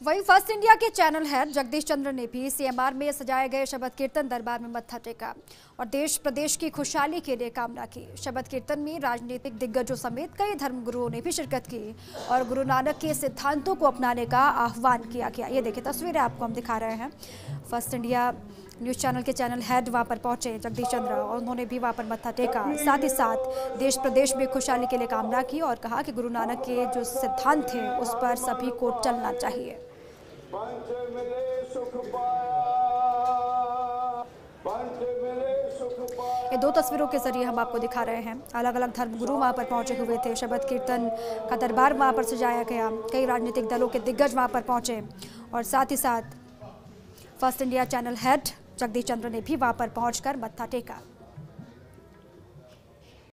वहीं First India के channel head Jagdish Chandra ने भी सीएमआर में सजाए गए शबद कीर्तन दरबार में मत्था टेका और देश प्रदेश की खुशहाली के लिए कामना की। शबद कीर्तन में राजनीतिक दिग्गजों समेत कई धर्मगुरुओं ने भी शिरकत की और गुरु नानक के सिद्धांतों को अपनाने का आह्वान किया गया। ये देखिए, तस्वीरें आपको हम दिखा रहे हैं। फ़र्स्ट इंडिया न्यूज़ चैनल के चैनल हेड वहाँ पर पहुँचे, जगदीश चंद्र, और उन्होंने भी वहाँ पर मत्था टेका। साथ ही साथ देश प्रदेश में खुशहाली के लिए कामना की और कहा कि गुरु नानक के जो सिद्धांत थे, उस पर सभी को चलना चाहिए। ये दो तस्वीरों के ज़रिए हम आपको दिखा रहे हैं। अलग अलग धर्मगुरु वहाँ पर पहुँचे हुए थे। शबद कीर्तन का दरबार वहाँ पर सजाया गया। कई राजनीतिक दलों के दिग्गज वहाँ पर पहुँचे। और साथ ही साथ First India channel head Jagdish Chandra ने भी वहाँ पर पहुंचकर मत्था टेका।